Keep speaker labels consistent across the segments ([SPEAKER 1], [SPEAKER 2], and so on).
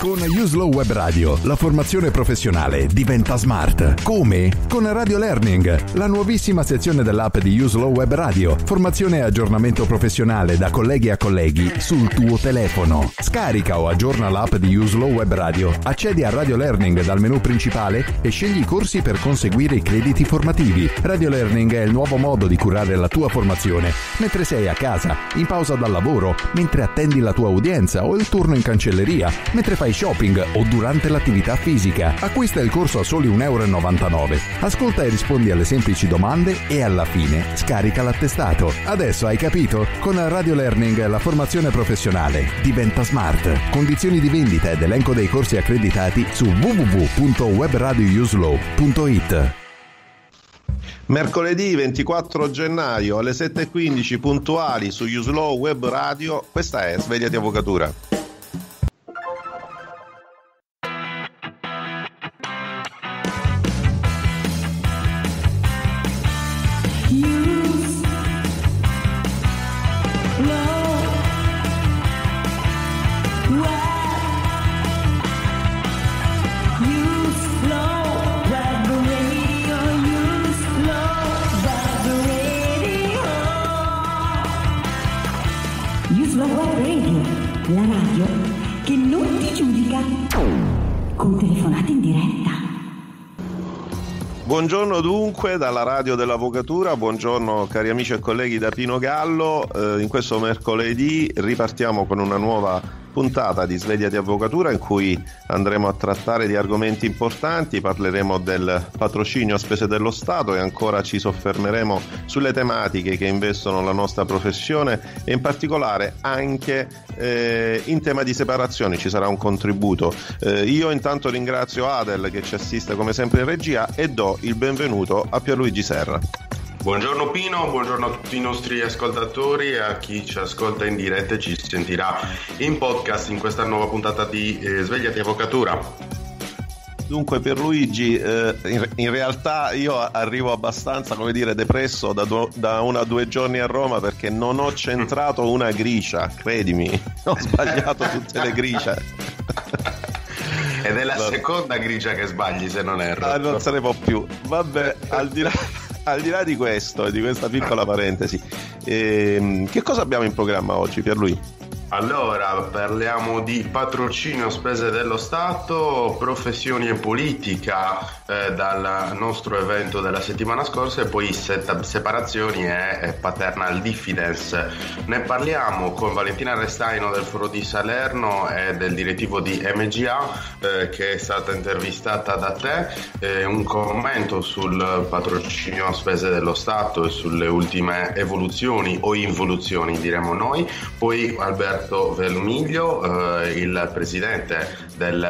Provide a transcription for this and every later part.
[SPEAKER 1] Con Uslow Web Radio la formazione professionale diventa smart. Come? Con Radio Learning, la nuovissima sezione dell'app di Uslow Web Radio. Formazione e aggiornamento professionale da colleghi a colleghi sul tuo telefono. Scarica o aggiorna l'app di Uslow Web Radio. Accedi a Radio Learning dal menu principale e scegli i corsi per conseguire i crediti formativi. Radio Learning è il nuovo modo di curare la tua formazione mentre sei a casa, in pausa dal lavoro, mentre attendi la tua udienza o il turno in cancelleria, mentre fai shopping o durante l'attività fisica. Acquista il corso a soli 1,99 euro. Ascolta e rispondi alle semplici domande e alla fine scarica l'attestato. Adesso hai capito? Con Radio Learning la formazione professionale diventa smart. Condizioni di vendita ed elenco dei corsi accreditati su www.webradiouslow.it.
[SPEAKER 2] Mercoledì 24 gennaio alle 7.15 puntuali su Uslow Web Radio, questa è Svegliati Avvocatura. Buongiorno dunque dalla radio dell'Avvocatura, buongiorno cari amici e colleghi da Pino Gallo, eh, in questo mercoledì ripartiamo con una nuova puntata di Sveglia di Avvocatura in cui andremo a trattare di argomenti importanti, parleremo del patrocinio a spese dello Stato e ancora ci soffermeremo sulle tematiche che investono la nostra professione e in particolare anche eh, in tema di separazioni ci sarà un contributo. Eh, io intanto ringrazio Adel che ci assiste come sempre in regia e do il benvenuto a Pierluigi Serra.
[SPEAKER 3] Buongiorno Pino, buongiorno a tutti i nostri ascoltatori e a chi ci ascolta in diretta e ci sentirà in podcast in questa nuova puntata di eh, Svegliati Avvocatura.
[SPEAKER 2] Dunque Pierluigi, eh, in, in, realtà io arrivo abbastanza, come dire, depresso da, do, da una o due giorni a Roma perché non ho centrato una gricia, credimi, ho sbagliato tutte le gricie.
[SPEAKER 3] Ed è la Vabbè. seconda grigia che sbagli se non erro.
[SPEAKER 2] Ah, non se ne può più. Vabbè, al di là al di là di questo, di questa piccola parentesi, ehm, che cosa abbiamo in programma oggi, Pierluigi?
[SPEAKER 3] Allora, parliamo di patrocinio spese dello Stato, professioni e politica eh, dal nostro evento della settimana scorsa e poi set- separazioni e, e, paternal diffidence. Ne parliamo con Valentina Restaino del Foro di Salerno e del direttivo di MGA eh, che è stata intervistata da te, eh, un commento sul patrocinio spese dello Stato e sulle ultime evoluzioni o involuzioni diremo noi, poi Alberto Roberto Velumiglio, eh, il presidente del,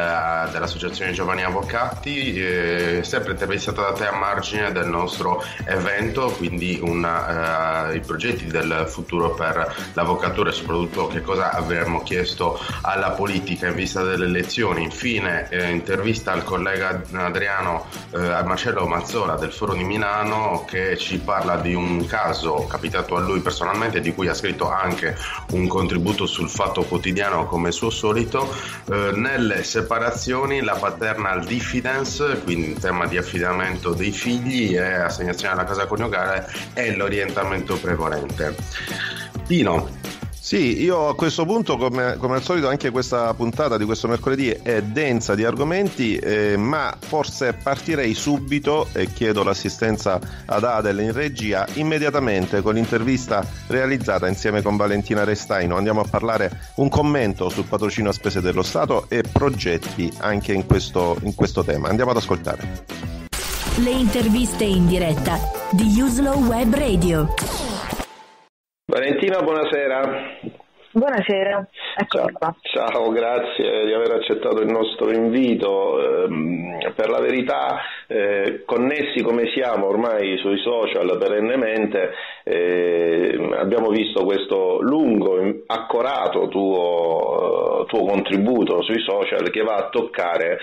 [SPEAKER 3] dell'Associazione Giovani Avvocati, eh, sempre intervistato da te a margine del nostro evento, quindi una, eh, i progetti del futuro per l'avvocatura e soprattutto che cosa avremmo chiesto alla politica in vista delle elezioni. Infine eh, intervista al collega Adriano eh, Marcello Mazzola del Foro di Milano che ci parla di un caso capitato a lui personalmente di cui ha scritto anche un contributo su sul fatto quotidiano come suo solito, eh, nelle separazioni la paternal diffidence, quindi in tema di affidamento dei figli e assegnazione alla casa coniugale, è l'orientamento prevalente. Pino,
[SPEAKER 2] sì, io a questo punto, come, come, al solito, anche questa puntata di questo mercoledì è densa di argomenti, eh, ma forse partirei subito e chiedo l'assistenza ad Adel in regia immediatamente con l'intervista realizzata insieme con Valentina Restaino. Andiamo a parlare un commento sul patrocinio a spese dello Stato e progetti anche in questo, in questo tema. Andiamo ad ascoltare.
[SPEAKER 4] Le interviste in diretta di Uslow Web Radio.
[SPEAKER 5] Valentina, buonasera.
[SPEAKER 6] Buonasera, eccoci
[SPEAKER 5] qua. Ciao, grazie di aver accettato il nostro invito. Eh, per la verità, eh, connessi come siamo ormai sui social perennemente, eh, abbiamo visto questo lungo, accorato tuo, tuo contributo sui social che va a toccare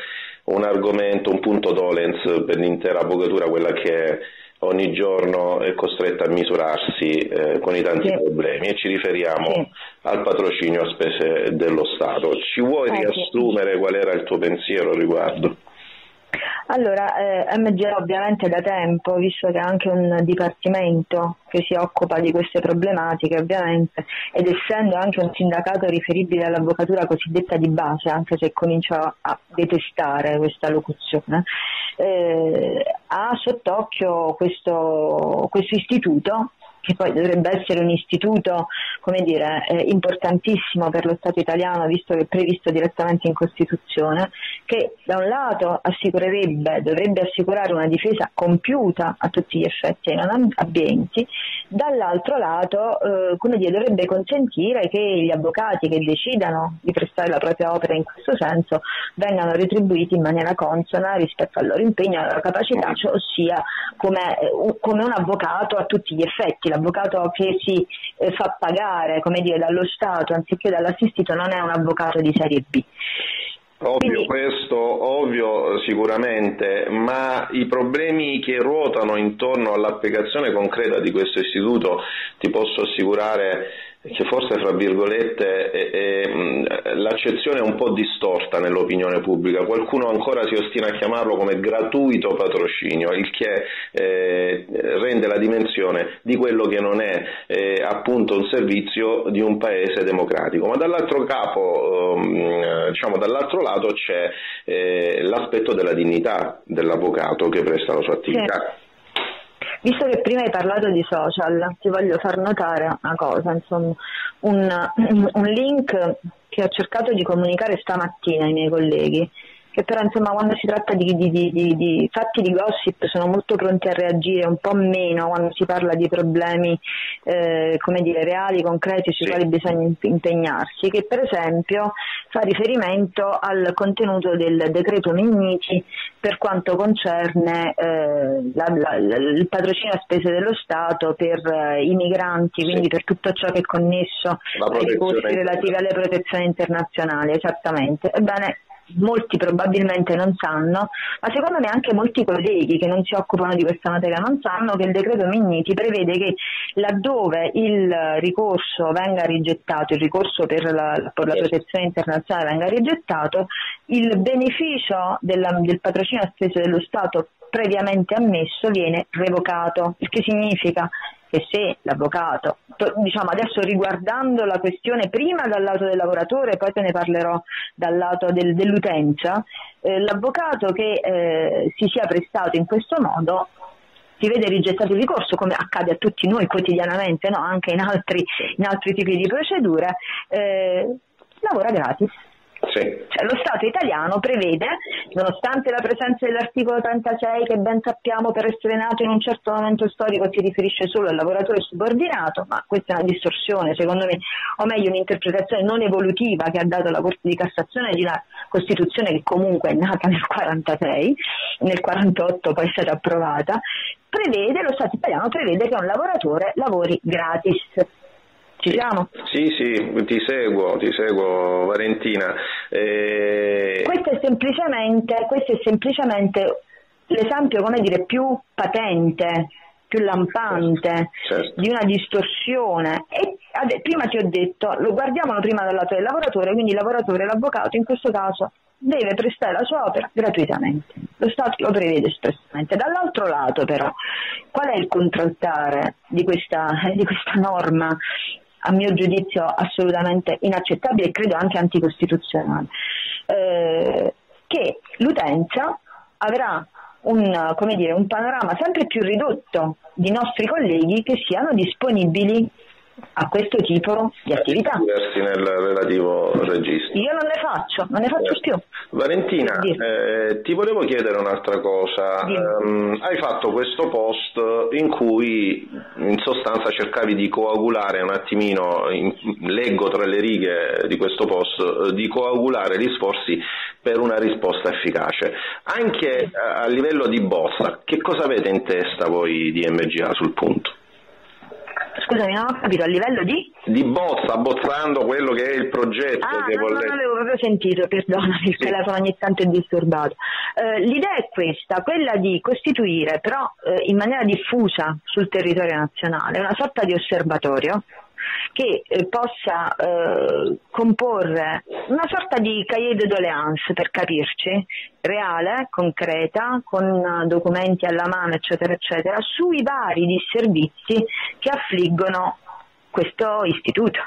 [SPEAKER 5] un argomento, un punto dolens per l'intera avvocatura, quella che è ogni giorno è costretta a misurarsi eh, con i tanti
[SPEAKER 6] Sì.
[SPEAKER 5] problemi e ci riferiamo
[SPEAKER 6] Sì.
[SPEAKER 5] al patrocinio a spese dello Stato. Ci vuoi
[SPEAKER 6] Eh, sì.
[SPEAKER 5] riassumere qual era il tuo pensiero al riguardo?
[SPEAKER 6] Allora, eh, MGA ovviamente da tempo, visto che ha anche un dipartimento che si occupa di queste problematiche ovviamente, ed essendo anche un sindacato riferibile all'avvocatura cosiddetta di base, anche se comincio a detestare questa locuzione, eh, ha sott'occhio questo, questo istituto che poi dovrebbe essere un istituto dire, eh, importantissimo per lo Stato italiano, visto che è previsto direttamente in Costituzione, che da un lato dovrebbe assicurare una difesa compiuta a tutti gli effetti ai non abbienti, dall'altro lato eh, dire, dovrebbe consentire che gli avvocati che decidano di prestare la propria opera in questo senso vengano retribuiti in maniera consona rispetto al loro impegno e alla loro capacità, cioè, ossia come, eh, come un avvocato a tutti gli effetti. L'avvocato che si eh, fa pagare dire, dallo Stato anziché dall'assistito non è un avvocato di serie B.
[SPEAKER 5] Ovvio
[SPEAKER 6] Quindi-
[SPEAKER 5] questo, ovvio sicuramente, ma i problemi che ruotano intorno all'applicazione concreta di questo istituto ti posso assicurare che forse fra virgolette è- è, l'accezione è un po' distorta nell'opinione pubblica, qualcuno ancora si ostina a chiamarlo come gratuito patrocinio, il che eh, rende la dimensione di quello che non è eh, appunto un servizio di un paese democratico, ma dall'altro capo, ehm, diciamo dall'altro lato c'è eh, l'aspetto della dignità dell'avvocato che presta la sua attività.
[SPEAKER 6] Visto che prima hai parlato di social, ti voglio far notare una cosa, insomma, un, un link che ho cercato di comunicare stamattina ai miei colleghi, che però insomma quando si tratta di, di- di- di- fatti di gossip sono molto pronti a reagire, un po' meno quando si parla di problemi eh, come dire, reali, concreti sui
[SPEAKER 5] Sì.
[SPEAKER 6] quali bisogna imp- impegnarsi, che per esempio fa riferimento al contenuto del decreto Minniti per quanto concerne eh, la- la- il patrocinio a spese dello Stato per eh, i migranti,
[SPEAKER 5] Sì.
[SPEAKER 6] quindi per tutto ciò che è connesso ai ricorsi relativi alle protezioni internazionali, esattamente. Ebbene, molti probabilmente non sanno, ma secondo me anche molti colleghi che non si occupano di questa materia non sanno che il decreto Minniti prevede che laddove il ricorso venga rigettato, il ricorso per la, per la protezione internazionale venga rigettato, il beneficio della- del patrocinio a spese dello Stato previamente ammesso viene revocato, il che significa che se l'avvocato, to- diciamo adesso riguardando la questione prima dal lato del lavoratore, poi te ne parlerò dal lato del- dell'utenza, eh, l'avvocato che eh, si sia prestato in questo modo si vede rigettato il ricorso, come accade a tutti noi quotidianamente, no? anche in altri, in altri tipi di procedure, eh, lavora gratis.
[SPEAKER 5] Sì.
[SPEAKER 6] Cioè, lo Stato italiano prevede, nonostante la presenza dell'articolo 36 che ben sappiamo per essere nato in un certo momento storico si riferisce solo al lavoratore subordinato, ma questa è una distorsione, secondo me, o meglio un'interpretazione non evolutiva che ha dato la Corte di Cassazione di una Costituzione che comunque è nata nel 46, nel 48 poi è stata approvata, prevede, lo Stato italiano prevede che un lavoratore lavori gratis. Ci siamo?
[SPEAKER 5] Sì, sì, ti seguo, ti seguo Valentina. Eh,
[SPEAKER 6] Questo è semplicemente, questo è semplicemente l'esempio, come dire, più patente, più lampante
[SPEAKER 5] Certo.
[SPEAKER 6] di una distorsione. E ade- prima ti ho detto, lo guardiamolo prima dal lato del lavoratore, quindi il lavoratore, l'avvocato in questo caso deve prestare la sua opera gratuitamente. Lo Stato lo prevede espressamente. Dall'altro lato però, qual è il contraltare di questa, di questa norma? A mio giudizio assolutamente inaccettabile e credo anche anticostituzionale, eh, che l'utenza avrà un, dire, un panorama sempre più ridotto di nostri colleghi che siano disponibili a questo tipo di attività.
[SPEAKER 5] Nel relativo registro.
[SPEAKER 6] Io non ne faccio, non ne faccio più.
[SPEAKER 5] Valentina, eh, ti volevo chiedere un'altra cosa. Ehm, hai fatto questo post in cui in sostanza cercavi di coagulare un attimino, in- leggo tra le righe di questo post, eh, di coagulare gli sforzi per una risposta efficace. Anche eh, a livello di bozza, che cosa avete in testa voi di MGA sul punto?
[SPEAKER 6] Scusami, non ho capito, a livello di?
[SPEAKER 5] Di bozza, bozzando quello che è il progetto
[SPEAKER 6] ah,
[SPEAKER 5] che
[SPEAKER 6] no,
[SPEAKER 5] vuole...
[SPEAKER 6] non avevo proprio sentito, perdona, il sì. telefono ogni tanto è disturbato. Eh, l'idea è questa, quella di costituire però eh, in maniera diffusa sul territorio nazionale una sorta di osservatorio che eh, possa eh, comporre una sorta di cahier de doléances per capirci, reale, concreta, con documenti alla mano, eccetera, eccetera, sui vari disservizi che affliggono questo istituto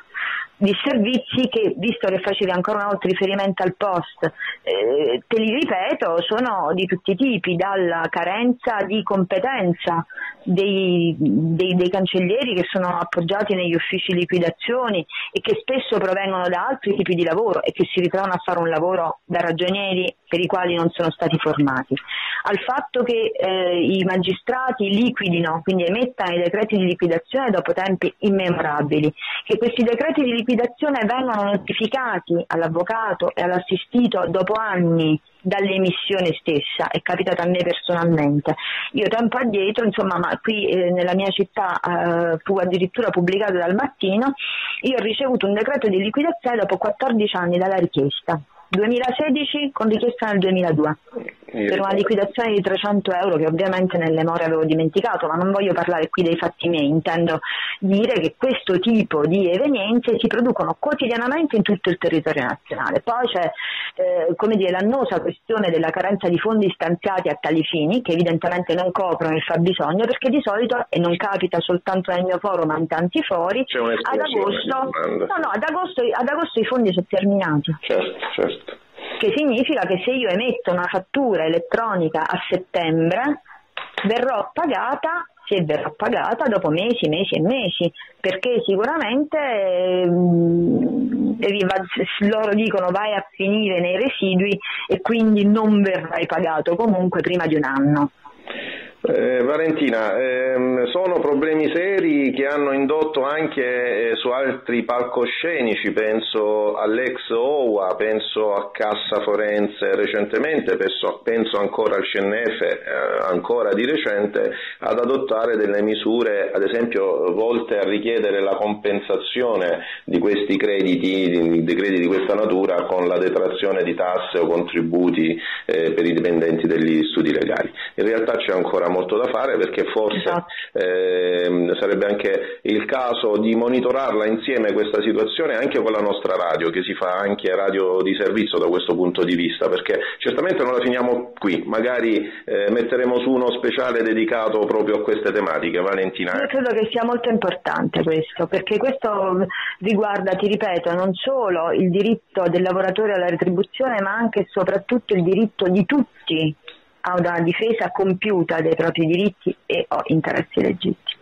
[SPEAKER 6] di servizi che, visto che facevi ancora una volta riferimento al post, eh, te li ripeto, sono di tutti i tipi, dalla carenza di competenza dei, dei, dei cancellieri che sono appoggiati negli uffici liquidazioni e che spesso provengono da altri tipi di lavoro e che si ritrovano a fare un lavoro da ragionieri per i quali non sono stati formati, al fatto che eh, i magistrati liquidino, quindi emettano i decreti di liquidazione dopo tempi immemorabili, che questi decreti di liquidazione vengono notificati all'avvocato e all'assistito dopo anni dall'emissione stessa, è capitato a me personalmente. Io tempo addietro, insomma, ma qui eh, nella mia città eh, fu addirittura pubblicato dal mattino, io ho ricevuto un decreto di liquidazione dopo 14 anni dalla richiesta. 2016 con richiesta nel 2002 per una liquidazione di 300 euro che ovviamente nelle more avevo dimenticato, ma non voglio parlare qui dei fatti miei, intendo dire che questo tipo di evenienze si producono quotidianamente in tutto il territorio nazionale. Poi c'è eh, come dire, l'annosa questione della carenza di fondi stanziati a tali fini, che evidentemente non coprono il fabbisogno, perché di solito, e non capita soltanto nel mio foro, ma in tanti fori, ad agosto, no, no, ad agosto, ad agosto i fondi sono terminati.
[SPEAKER 5] Certo, certo
[SPEAKER 6] che significa che se io emetto una fattura elettronica a settembre verrò pagata se verrà pagata dopo mesi, mesi e mesi, perché sicuramente eh, loro dicono vai a finire nei residui e quindi non verrai pagato comunque prima di un anno.
[SPEAKER 5] Eh, Valentina, ehm, sono problemi seri che hanno indotto anche eh, su altri palcoscenici, penso all'ex OUA, penso a Cassa Forense recentemente, penso, penso ancora al CNF, eh, ancora di recente, ad adottare delle misure, ad esempio, volte a richiedere la compensazione di questi crediti, di, di crediti di questa natura, con la detrazione di tasse o contributi eh, per i dipendenti degli studi legali. In realtà c'è ancora molto da fare perché forse esatto. eh, sarebbe anche il caso di monitorarla insieme questa situazione anche con la nostra radio che si fa anche radio di servizio da questo punto di vista perché certamente non la finiamo qui, magari eh, metteremo su uno speciale dedicato proprio a queste tematiche, Valentina.
[SPEAKER 6] Io credo che sia molto importante questo perché questo riguarda, ti ripeto, non solo il diritto del lavoratore alla retribuzione ma anche e soprattutto il diritto di tutti a una difesa compiuta dei propri diritti e o interessi legittimi.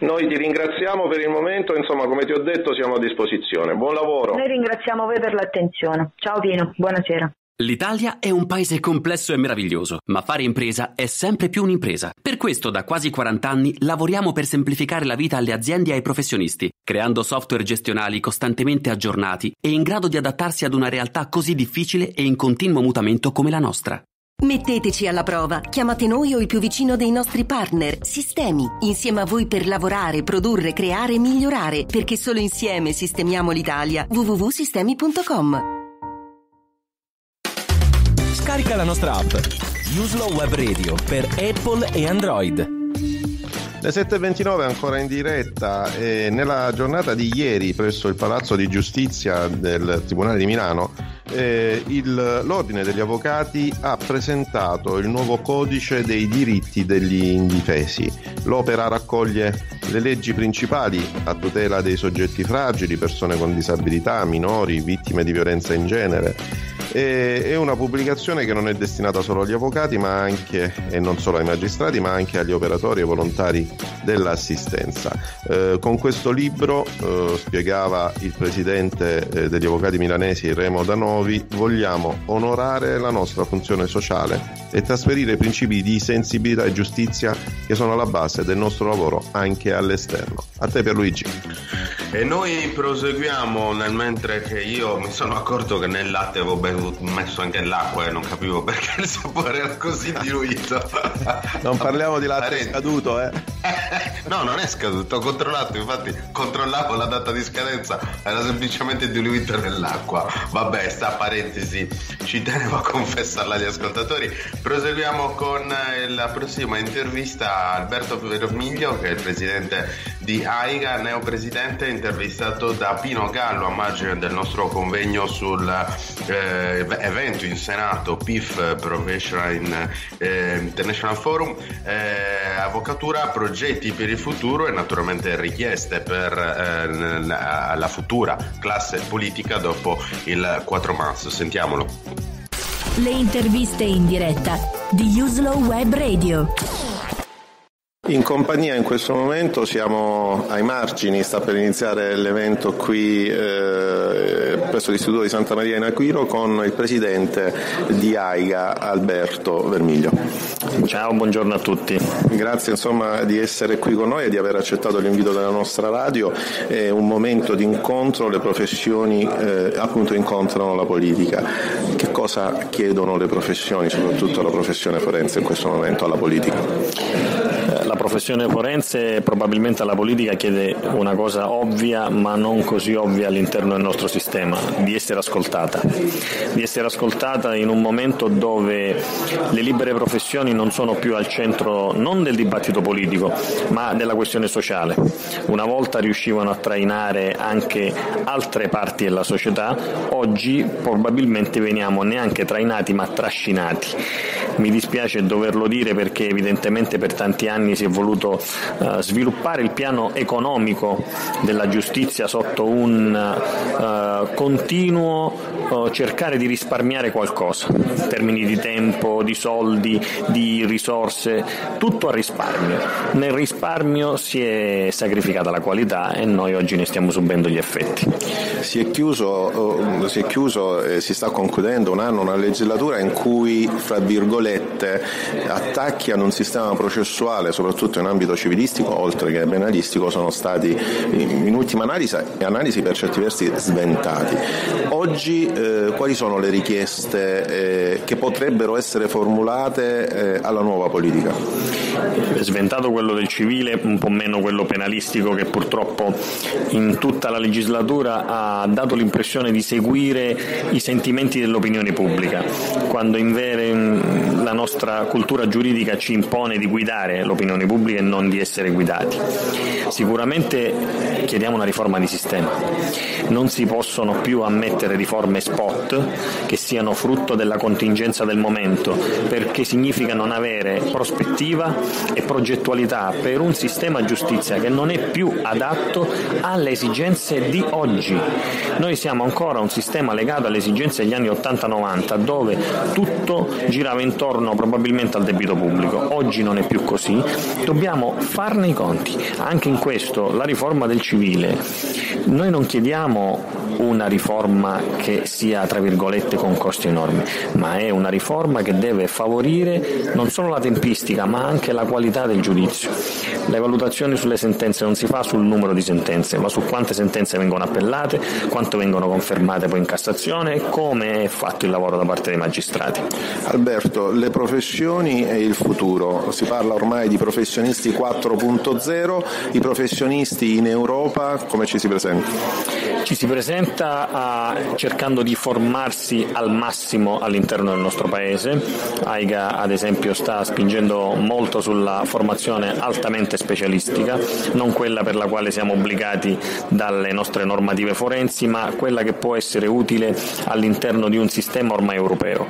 [SPEAKER 5] Noi ti ringraziamo per il momento, insomma come ti ho detto siamo a disposizione. Buon lavoro.
[SPEAKER 6] Noi ringraziamo voi per l'attenzione. Ciao Pino, buonasera.
[SPEAKER 7] L'Italia è un paese complesso e meraviglioso, ma fare impresa è sempre più un'impresa. Per questo da quasi 40 anni lavoriamo per semplificare la vita alle aziende e ai professionisti, creando software gestionali costantemente aggiornati e in grado di adattarsi ad una realtà così difficile e in continuo mutamento come la nostra.
[SPEAKER 8] Metteteci alla prova, chiamate noi o il più vicino dei nostri partner, Sistemi, insieme a voi per lavorare, produrre, creare e migliorare, perché solo insieme sistemiamo l'Italia. www.sistemi.com
[SPEAKER 9] Scarica la nostra app, Uslo Web Radio per Apple e Android.
[SPEAKER 2] Le 7.29 ancora in diretta e nella giornata di ieri presso il Palazzo di Giustizia del Tribunale di Milano eh, il, l'Ordine degli Avvocati ha presentato il nuovo codice dei diritti degli indifesi. L'opera raccoglie le leggi principali a tutela dei soggetti fragili, persone con disabilità, minori, vittime di violenza in genere è una pubblicazione che non è destinata solo agli avvocati ma anche e non solo ai magistrati ma anche agli operatori e volontari dell'assistenza. Eh, con questo libro, eh, spiegava il presidente eh, degli avvocati milanesi Remo Danovi, vogliamo onorare la nostra funzione sociale e trasferire i principi di sensibilità e giustizia che sono alla base del nostro lavoro anche all'esterno. A te Pierluigi.
[SPEAKER 3] E noi proseguiamo nel mentre che io mi sono accorto che nel latte avevo ben avevo messo anche l'acqua e non capivo perché il sapore era così diluito.
[SPEAKER 2] non parliamo di latte scaduto, eh?
[SPEAKER 3] no, non è scaduto, ho controllato, infatti controllavo la data di scadenza, era semplicemente diluito nell'acqua. Vabbè, sta parentesi, ci tenevo a confessarla agli ascoltatori. Proseguiamo con eh, la prossima intervista a Alberto Vermiglio, che è il presidente di AIGA, neopresidente, intervistato da Pino Gallo a margine del nostro convegno sul eh, in Senato PIF Professional in, eh, International Forum, eh, avvocatura, progetti per il futuro e naturalmente richieste per eh, la, la futura classe politica dopo il 4 marzo. Sentiamolo.
[SPEAKER 10] Le interviste in diretta di Uslow Web Radio.
[SPEAKER 5] In compagnia in questo momento siamo ai margini, sta per iniziare l'evento qui eh, presso l'Istituto di Santa Maria in Aquiro con il presidente di AIGA Alberto Vermiglio.
[SPEAKER 11] Ciao, buongiorno a tutti.
[SPEAKER 5] Grazie insomma di essere qui con noi e di aver accettato l'invito della nostra radio. È un momento di incontro, le professioni eh, appunto incontrano la politica. Che cosa chiedono le professioni, soprattutto la professione forense in questo momento alla politica?
[SPEAKER 11] Professione forense probabilmente alla politica chiede una cosa ovvia ma non così ovvia all'interno del nostro sistema, di essere ascoltata, di essere ascoltata in un momento dove le libere professioni non sono più al centro non del dibattito politico ma della questione sociale. Una volta riuscivano a trainare anche altre parti della società, oggi probabilmente veniamo neanche trainati ma trascinati. Mi dispiace doverlo dire perché evidentemente per tanti anni si è voluto uh, sviluppare il piano economico della giustizia sotto un uh, continuo uh, cercare di risparmiare qualcosa, in termini di tempo, di soldi, di risorse, tutto a risparmio. Nel risparmio si è sacrificata la qualità e noi oggi ne stiamo subendo gli effetti.
[SPEAKER 5] Si è chiuso, si è chiuso e si sta concludendo un anno, una legislatura in cui, fra virgolette, attacchi ad un sistema processuale, soprattutto soprattutto in ambito civilistico oltre che penalistico sono stati in ultima analisi, analisi per certi versi sventati. Oggi eh, quali sono le richieste eh, che potrebbero essere formulate eh, alla nuova politica?
[SPEAKER 11] Sventato quello del civile, un po' meno quello penalistico che purtroppo in tutta la legislatura ha dato l'impressione di seguire i sentimenti dell'opinione pubblica, quando in vere la nostra cultura giuridica ci impone di guidare l'opinione pubblica e non di essere guidati. Sicuramente chiediamo una riforma di sistema. Non si possono più ammettere riforme spot che siano frutto della contingenza del momento, perché significa non avere prospettiva e progettualità per un sistema giustizia che non è più adatto alle esigenze di oggi. Noi siamo ancora un sistema legato alle esigenze degli anni 80-90 dove tutto girava intorno probabilmente al debito pubblico. Oggi non è più così dobbiamo farne i conti. Anche in questo la riforma del civile, noi non chiediamo una riforma che sia tra virgolette con costi enormi, ma è una riforma che deve favorire non solo la tempistica ma anche la qualità del giudizio. Le valutazioni sulle sentenze non si fa sul numero di sentenze, ma su quante sentenze vengono appellate, quanto vengono confermate poi in Cassazione e come è fatto il lavoro da parte dei magistrati.
[SPEAKER 5] Alberto, le professioni e il futuro. Si parla ormai di professionisti 4.0, i professionisti in Europa come ci si presenta?
[SPEAKER 11] Ci si presenta a, cercando di formarsi al massimo all'interno del nostro paese. AIGA ad esempio sta spingendo molto sulla formazione altamente specialistica, non quella per la quale siamo obbligati dalle nostre normative forensi, ma quella che può essere utile all'interno di un sistema ormai europeo.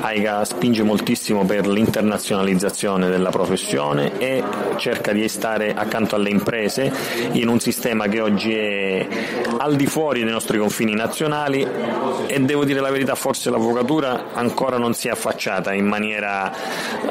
[SPEAKER 11] AIGA spinge moltissimo per l'internazionalizzazione della professione e cerca di stare accanto alle imprese in un sistema che oggi è al di fuori dei nostri confini nazionali e devo dire la verità, forse l'avvocatura ancora non si è affacciata in maniera,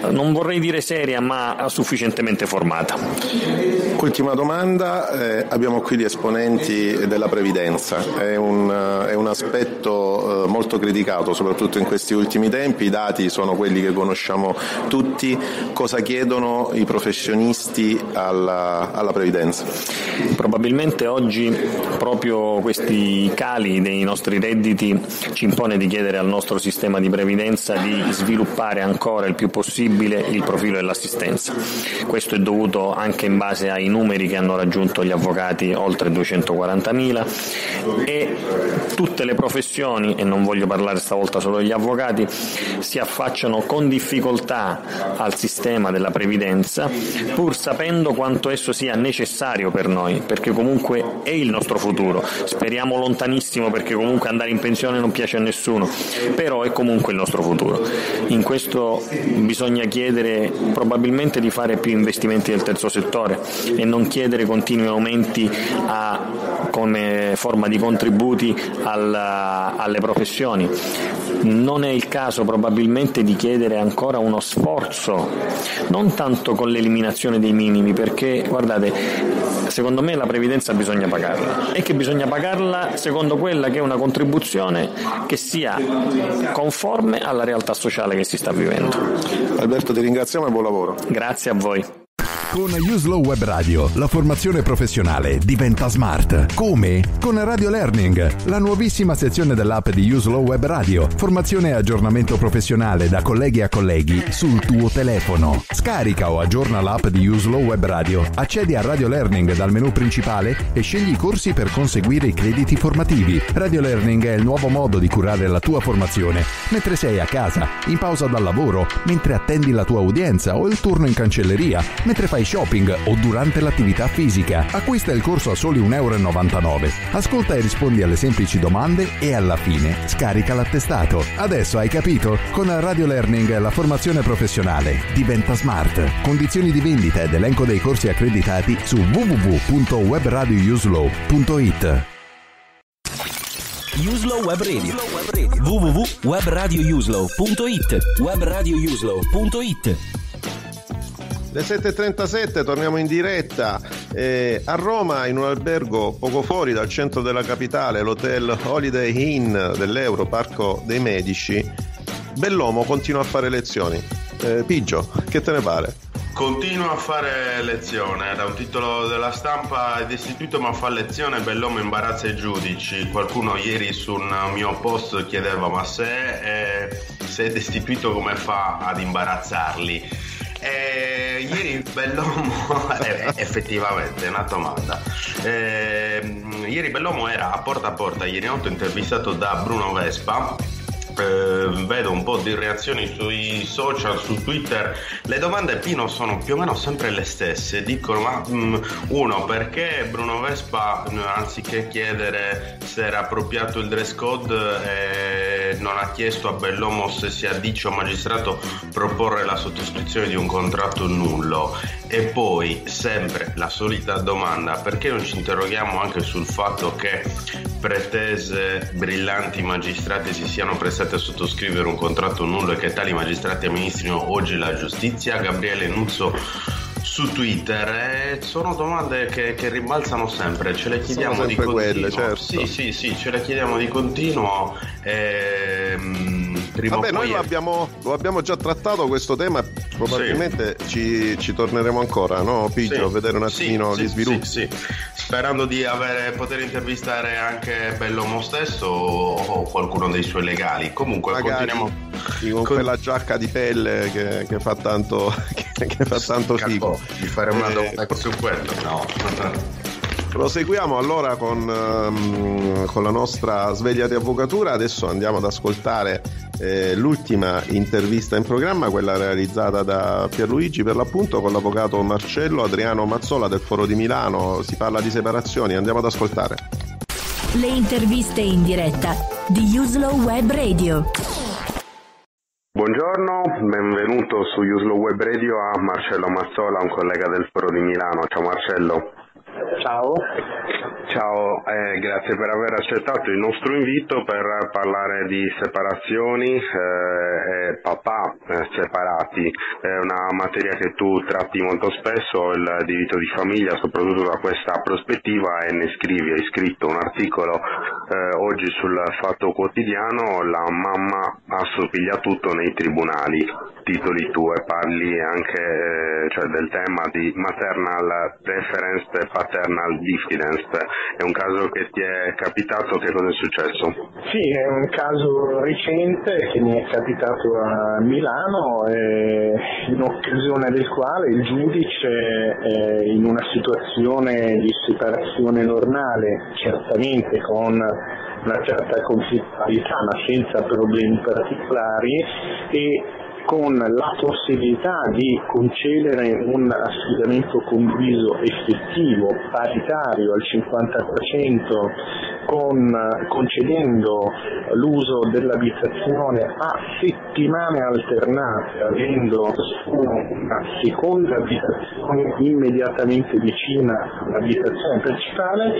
[SPEAKER 11] non vorrei dire seria, ma sufficientemente formata.
[SPEAKER 5] Ultima domanda, eh, abbiamo qui gli esponenti della previdenza, è un, eh, è un aspetto eh, molto criticato soprattutto in questi ultimi tempi, i dati sono quelli che conosciamo tutti, cosa chiedono i professionisti alla, alla previdenza?
[SPEAKER 11] Probabilmente oggi proprio questi cali dei nostri redditi ci impone di chiedere al nostro sistema di previdenza di sviluppare ancora il più possibile il profilo dell'assistenza. Questo è dovuto anche in base ai numeri che hanno raggiunto gli avvocati, oltre 240.000 e tutte le professioni, e non voglio parlare stavolta solo degli avvocati, si affacciano con difficoltà al sistema della previdenza pur sapendo quanto esso sia necessario per noi, perché comunque è il nostro futuro. Speriamo lontanissimo perché comunque andare in pensione non piace a nessuno, però è comunque il nostro futuro. In questo bisogna chiedere probabilmente di fare più investimenti nel terzo settore non chiedere continui aumenti a, come forma di contributi alla, alle professioni. Non è il caso probabilmente di chiedere ancora uno sforzo, non tanto con l'eliminazione dei minimi, perché guardate, secondo me la previdenza bisogna pagarla e che bisogna pagarla secondo quella che è una contribuzione che sia conforme alla realtà sociale che si sta vivendo.
[SPEAKER 5] Alberto ti ringraziamo e buon lavoro.
[SPEAKER 11] Grazie a voi.
[SPEAKER 1] Con Uslow Web Radio la formazione professionale diventa smart. Come? Con Radio Learning, la nuovissima sezione dell'app di Uslow Web Radio. Formazione e aggiornamento professionale da colleghi a colleghi sul tuo telefono. Scarica o aggiorna l'app di Uslow Web Radio. Accedi a Radio Learning dal menu principale e scegli i corsi per conseguire i crediti formativi. Radio Learning è il nuovo modo di curare la tua formazione mentre sei a casa, in pausa dal lavoro, mentre attendi la tua udienza o il turno in cancelleria, mentre fai shopping o durante l'attività fisica. Acquista il corso a soli 1,99 euro. Ascolta e rispondi alle semplici domande e alla fine scarica l'attestato. Adesso hai capito? Con Radio Learning la formazione professionale diventa smart. Condizioni di vendita ed elenco dei corsi accreditati su www.webradiouslow.it.
[SPEAKER 9] Uslow Web Radio. www.webradiouslow.it webradiouslow.it
[SPEAKER 2] Le 7.37 torniamo in diretta eh, a Roma in un albergo poco fuori dal centro della capitale, l'hotel Holiday Inn dell'Euro Parco dei Medici. Bellomo continua a fare lezioni. Eh, Pigio, che te ne pare?
[SPEAKER 3] Continua a fare lezione, da un titolo della stampa è destituito ma fa lezione, Bellomo imbarazza i giudici. Qualcuno ieri su un mio post chiedeva ma se è, se è destituito come fa ad imbarazzarli? E ieri Bellomo, effettivamente, è una domanda. Eh, ieri Bellomo era a porta a porta, ieri notte intervistato da Bruno Vespa eh, vedo un po' di reazioni sui social, su Twitter, le domande Pino sono più o meno sempre le stesse. Dicono: ma mh, uno, perché Bruno Vespa, anziché chiedere se era appropriato il dress code, eh, non ha chiesto a Bellomo se si addice o magistrato proporre la sottoscrizione di un contratto nullo? E poi, sempre la solita domanda: perché non ci interroghiamo anche sul fatto che pretese brillanti magistrati si siano prestati a sottoscrivere un contratto nullo e che tali magistrati amministrino oggi la giustizia? Gabriele Nuzzo su Twitter eh, sono domande che, che, rimbalzano sempre, ce le chiediamo di continuo.
[SPEAKER 2] Quelle, certo.
[SPEAKER 3] Sì, sì, sì, ce le chiediamo di continuo. Ehm,
[SPEAKER 2] Vabbè, noi lo abbiamo, lo abbiamo, già trattato questo tema, probabilmente sì. ci, ci, torneremo ancora, no Piggio, sì. a vedere un attimino
[SPEAKER 3] sì,
[SPEAKER 2] gli sviluppi.
[SPEAKER 3] Sì, Sperando di avere, poter intervistare anche Bellomo stesso o qualcuno dei suoi legali. Comunque
[SPEAKER 2] Magari
[SPEAKER 3] continuiamo.
[SPEAKER 2] Con, con quella giacca di pelle che, che fa tanto, che, che fa tanto figo.
[SPEAKER 3] Di fare una domanda eh, su quello, no.
[SPEAKER 2] Proseguiamo allora con, um, con, la nostra sveglia di avvocatura. Adesso andiamo ad ascoltare eh, l'ultima intervista in programma, quella realizzata da Pierluigi per l'appunto con l'avvocato Marcello Adriano Mazzola del Foro di Milano. Si parla di separazioni, andiamo ad ascoltare.
[SPEAKER 10] Le interviste in diretta di Uslow Web Radio.
[SPEAKER 12] Buongiorno, benvenuto su Uslow Web Radio a Marcello Mazzola, un collega del Foro di Milano. Ciao Marcello.
[SPEAKER 13] Ciao.
[SPEAKER 12] Ciao, eh, grazie per aver accettato il nostro invito per parlare di separazioni eh, e papà eh, separati. È una materia che tu tratti molto spesso, il diritto di famiglia, soprattutto da questa prospettiva e ne scrivi, hai scritto un articolo eh, oggi sul Fatto Quotidiano, la mamma assopiglia tutto nei tribunali, titoli tu e parli anche eh, cioè del tema di maternal preference e paternal diffidence è un caso che ti è capitato, che cosa è successo?
[SPEAKER 13] Sì, è un caso recente che mi è capitato a Milano in occasione del quale il giudice eh, in una situazione di separazione normale, certamente con una certa conflittualità ma senza problemi particolari e con la possibilità di concedere un affidamento condiviso effettivo, paritario al 50%, con, concedendo l'uso dell'abitazione a settimane alternate, avendo una seconda abitazione immediatamente vicina all'abitazione principale,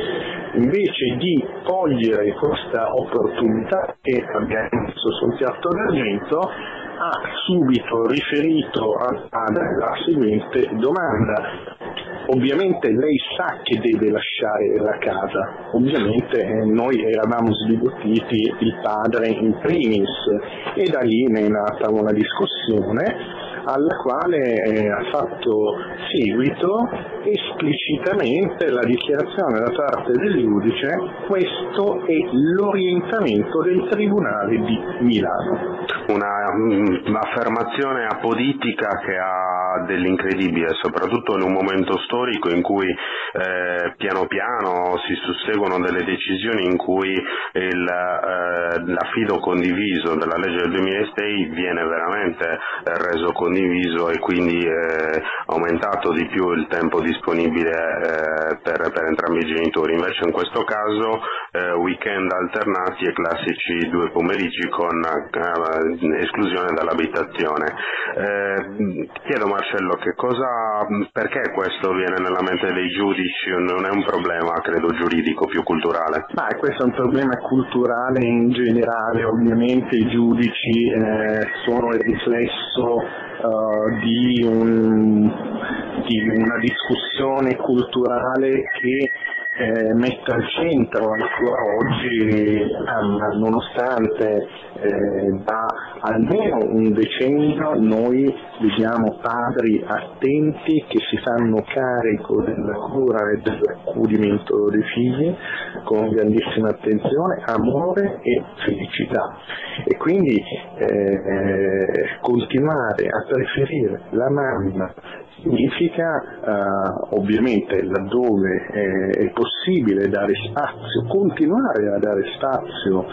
[SPEAKER 13] invece di cogliere questa opportunità che abbiamo messo sul piatto d'argento, ha subito riferito al padre la seguente domanda. Ovviamente lei sa che deve lasciare la casa, ovviamente eh, noi eravamo sbigottiti il padre in primis e da lì ne è nata una discussione alla quale eh, ha fatto seguito esplicitamente la dichiarazione da parte del giudice questo è l'orientamento del Tribunale di Milano.
[SPEAKER 12] Un'affermazione mm, apolitica che ha dell'incredibile, soprattutto in un momento storico in cui eh, piano piano si susseguono delle decisioni in cui il, eh, l'affido condiviso della legge del 2006 viene veramente reso condiviso e quindi eh, aumentato di più il tempo disponibile eh, per, per, entrambi i genitori. Invece in questo caso eh, weekend alternati e classici due pomeriggi con eh, esclusione dall'abitazione. Eh, chiedo Marcello cosa, perché questo viene nella mente dei giudici? Non è un problema credo giuridico, più culturale?
[SPEAKER 13] Ma questo è un problema culturale in generale, ovviamente i giudici eh, sono il riflesso uh, di, un, di, una discussione culturale che eh, mette al centro ancora oggi, um, nonostante eh, da almeno un decennio noi vediamo padri attenti che si fanno carico della cura e dell'accudimento dei figli con grandissima attenzione, amore e felicità. E quindi eh, eh continuare a preferire la mamma significa eh, ovviamente laddove eh, è possibile dare spazio, continuare a dare spazio eh,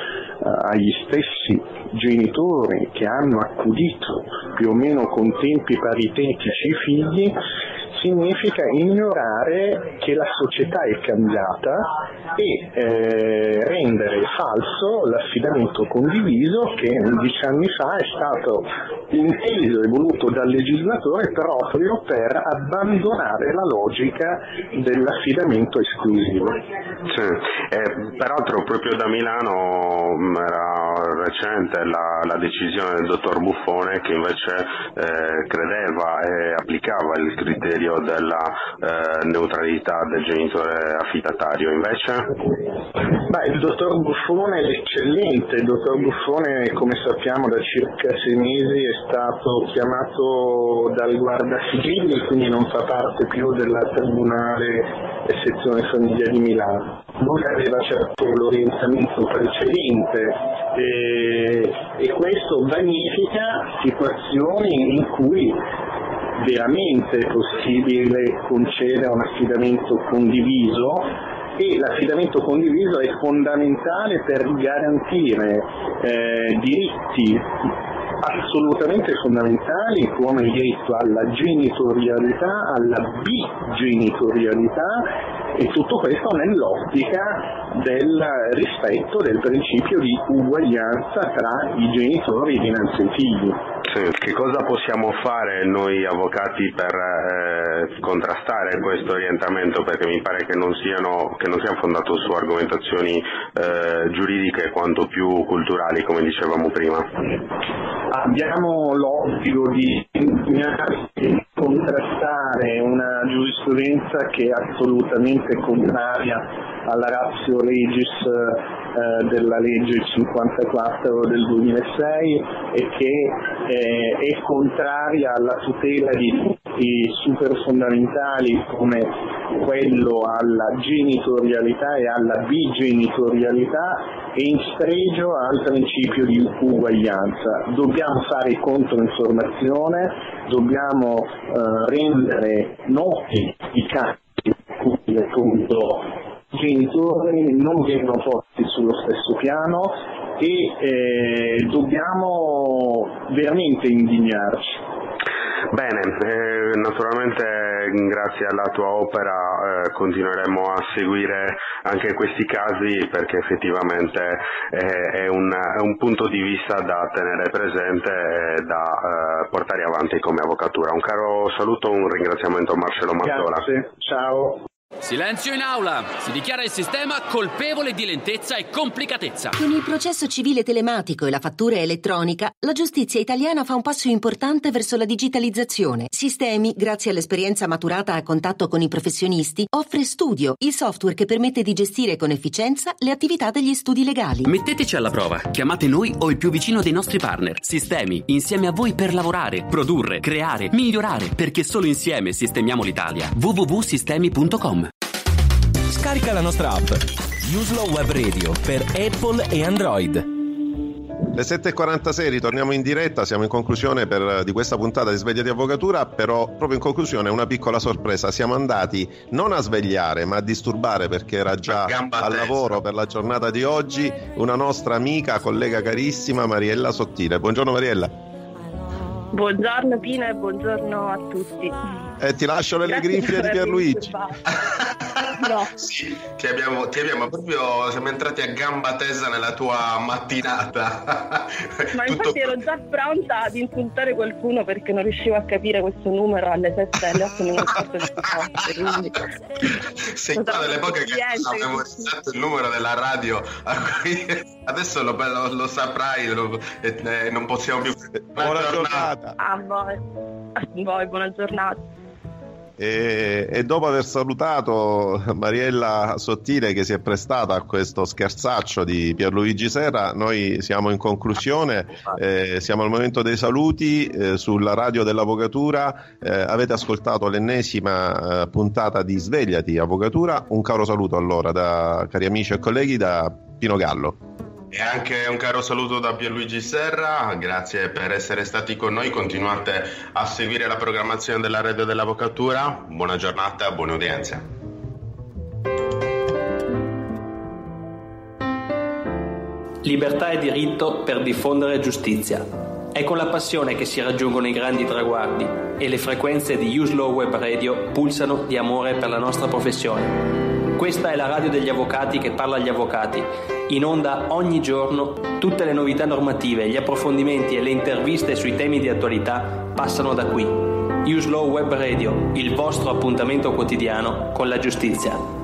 [SPEAKER 13] agli stessi genitori che hanno accudito più o meno con tempi paritetici i figli, significa ignorare che la società è cambiata e eh, rendere falso l'affidamento condiviso che 11 anni fa è stato inteso e voluto dal legislatore proprio per abbandonare la logica dell'affidamento esclusivo.
[SPEAKER 12] Sì. Eh, peraltro proprio da Milano mm, era recente la, la, decisione del dottor Buffone che invece eh, credeva e applicava il criterio della eh, neutralità del genitore affidatario. Invece?
[SPEAKER 13] Beh, il dottor Buffone è eccellente, il dottor Buffone come sappiamo da circa sei mesi è stato chiamato dal guardasigilli, quindi non fa parte più della Tribunale e sezione famiglia di Milano. Lui aveva certo l'orientamento precedente e, e questo vanifica situazioni in cui veramente è possibile concedere un affidamento condiviso e l'affidamento condiviso è fondamentale per garantire eh, diritti assolutamente fondamentali come il diritto alla genitorialità, alla bigenitorialità e tutto questo nell'ottica del rispetto del principio di uguaglianza tra i genitori dinanzi ai figli.
[SPEAKER 12] Sì, che cosa possiamo fare noi avvocati per eh, eh, contrastare questo orientamento perché mi pare che non, siano, che non sia fondato su argomentazioni eh, giuridiche quanto più culturali, come dicevamo prima.
[SPEAKER 13] Abbiamo l'obbligo di contrastare una giurisprudenza che è assolutamente contraria alla ratio legis eh, della legge 54 del 2006 e che eh, è contraria alla tutela di diritti super fondamentali come quello alla genitorialità e alla bigenitorialità e in spregio al principio di uguaglianza. Dobbiamo fare controinformazione, dobbiamo eh, rendere noti i casi cui appunto genitori non vengono posti sullo stesso piano e eh, dobbiamo veramente indignarci.
[SPEAKER 12] Bene, eh, naturalmente grazie alla tua opera eh, continueremo a seguire anche questi casi perché effettivamente eh, è, un, è, un, punto di vista da tenere presente e da eh, portare avanti come avvocatura. Un caro saluto, un ringraziamento a Marcello Mazzola.
[SPEAKER 13] Grazie, ciao.
[SPEAKER 7] Silenzio in aula! Si dichiara il sistema colpevole di lentezza e complicatezza.
[SPEAKER 8] Con il processo civile telematico e la fattura elettronica, la giustizia italiana fa un passo importante verso la digitalizzazione. Sistemi, grazie all'esperienza maturata a contatto con i professionisti, offre Studio, il software che permette di gestire con efficienza le attività degli studi legali.
[SPEAKER 7] Metteteci alla prova. Chiamate noi o il più vicino dei nostri partner. Sistemi, insieme a voi per lavorare, produrre, creare, migliorare, perché solo insieme sistemiamo l'Italia. www.sistemi.com
[SPEAKER 9] Scarica la nostra app. Uslo Web Radio per Apple e Android.
[SPEAKER 2] Le 7.46 ritorniamo in diretta, siamo in conclusione per, di questa puntata di Sveglia di Avvocatura, però proprio in conclusione una piccola sorpresa, siamo andati non a svegliare ma a disturbare perché era già al lavoro per la giornata di oggi una nostra amica, collega carissima Mariella Sottile. Buongiorno Mariella.
[SPEAKER 14] Buongiorno Pina e buongiorno a tutti.
[SPEAKER 2] E ti lascio nelle
[SPEAKER 14] Grazie
[SPEAKER 2] grinfie di Pierluigi.
[SPEAKER 14] No.
[SPEAKER 3] Sì, ti abbiamo, ti abbiamo proprio, siamo entrati a gamba tesa nella tua mattinata.
[SPEAKER 14] Ma
[SPEAKER 3] Tutto-
[SPEAKER 14] infatti ero già pronta ad insultare qualcuno perché non riuscivo a capire questo numero alle 7 e alle 8 non ho fatto risposte, quindi
[SPEAKER 3] Sei una delle poche che ha memorizzato il numero della radio, adesso lo, lo- lo saprai lo- e e non possiamo più.
[SPEAKER 2] Buona giornata.
[SPEAKER 14] a voi, a voi buona giornata.
[SPEAKER 2] E, e dopo aver salutato Mariella Sottile che si è prestata a questo scherzaccio di Pierluigi Serra, noi siamo in conclusione, eh, siamo al momento dei saluti eh, sulla radio dell'Avvocatura, eh, avete ascoltato l'ennesima eh, puntata di Svegliati Avvocatura, un caro saluto allora da cari amici e colleghi da Pino Gallo.
[SPEAKER 3] E anche un caro saluto da Pierluigi Serra, grazie per essere stati con noi, continuate a seguire la programmazione della rete dell'Avvocatura, buona giornata, buone udienze.
[SPEAKER 15] Libertà e diritto per diffondere giustizia. È con la passione che si raggiungono i grandi traguardi e le frequenze di Uslow Web Radio pulsano di amore per la nostra professione. Questa è la radio degli avvocati che parla agli avvocati. In onda ogni giorno tutte le novità normative, gli approfondimenti e le interviste sui temi di attualità passano da qui. Uslow Web Radio, il vostro appuntamento quotidiano con la giustizia.